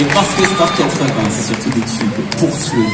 Et parce que Star 80, c'est surtout des tubes pour se lever.